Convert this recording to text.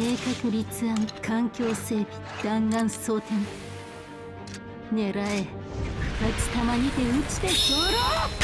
計画立案環境整備弾丸装填。狙え。二つ玉にて打ちてう。